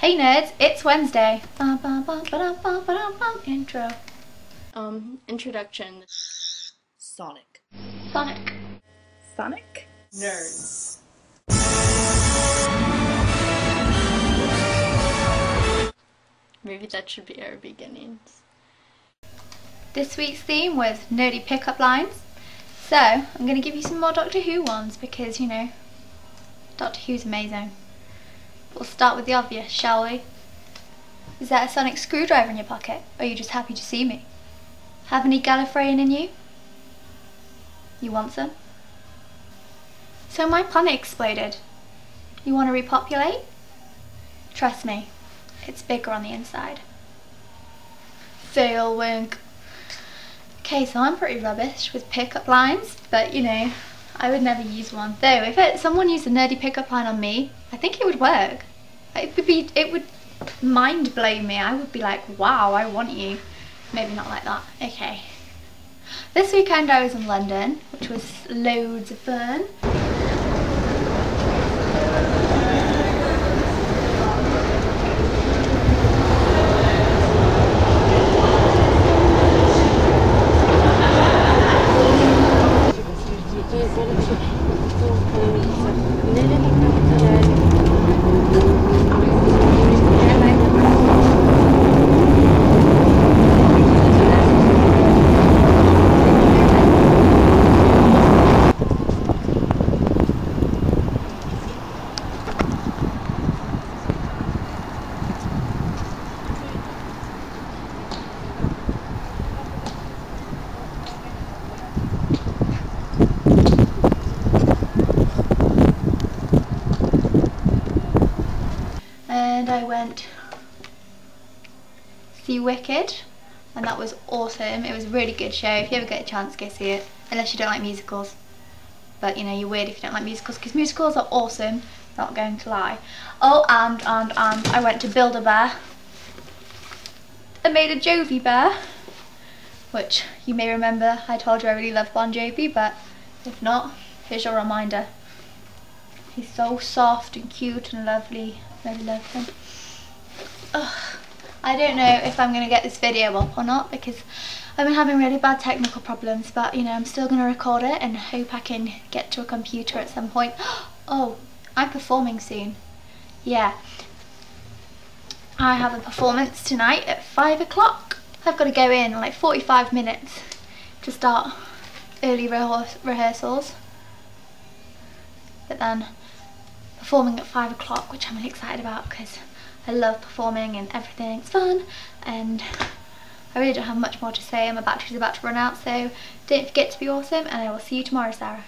Hey nerds, it's Wednesday. Intro. Um, introduction. Sonic. Sonic. Sonic? Nerds. Maybe that should be our beginnings. This week's theme was nerdy pickup lines. So, I'm going to give you some more Doctor Who ones because, you know, Doctor Who's amazing. We'll start with the obvious, shall we? Is that a sonic screwdriver in your pocket? Or are you just happy to see me? Have any Gallifreyan in you? You want some? So my planet exploded. You want to repopulate? Trust me, it's bigger on the inside. Fail wink. Okay, so I'm pretty rubbish with pickup lines, but you know, I would never use one. Though, if it, someone used a nerdy pickup line on me, I think it would work. It would be, it would mind blow me. I would be like, wow, I want you. Maybe not like that. Okay. This weekend I was in London, which was loads of fun. And I went see Wicked and that was awesome. It was a really good show. If you ever get a chance, go see it. Unless you don't like musicals. But you know, you're weird if you don't like musicals because musicals are awesome. Not going to lie. Oh, and, and, and I went to Build-A-Bear. I made a Jovi bear. Which you may remember I told you I really love Bon Jovi, but if not, here's your reminder. He's so soft and cute and lovely. I really love him. Ugh. I don't know if I'm going to get this video up or not because I've been having really bad technical problems but you know I'm still going to record it and hope I can get to a computer at some point. Oh, I'm performing soon. Yeah. I have a performance tonight at 5 o'clock. I've got to go in like 45 minutes to start early rehearsals. But then performing at 5 o'clock which I'm really excited about because I love performing and everything. It's fun and I really don't have much more to say. And my battery's about to run out so don't forget to be awesome and I will see you tomorrow Sarah.